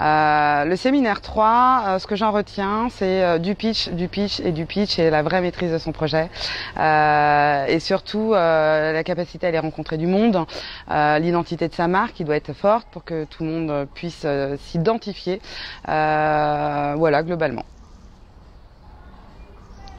Euh, le séminaire 3, euh, ce que j'en retiens, c'est euh, du pitch, du pitch et du pitch et la vraie maîtrise de son projet. et surtout la capacité à aller rencontrer du monde, l'identité de sa marque qui doit être forte pour que tout le monde puisse s'identifier. voilà, globalement.